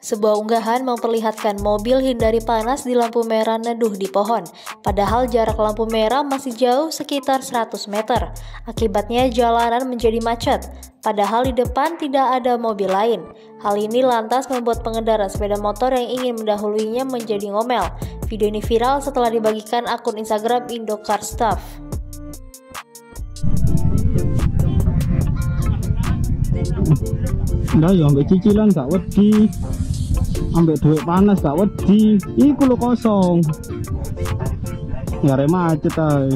Sebuah unggahan memperlihatkan mobil hindari panas di lampu merah neduh di pohon, padahal jarak lampu merah masih jauh sekitar 100 meter. Akibatnya jalanan menjadi macet, padahal di depan tidak ada mobil lain. Hal ini lantas membuat pengendara sepeda motor yang ingin mendahuluinya menjadi ngomel. Video ini viral setelah dibagikan akun Instagram Indocar đó giờ về chi chi lên, cả vật chi. Ông về thuê bán là cả vật chi. Ý cô lô có song nhà đấy mà chết rồi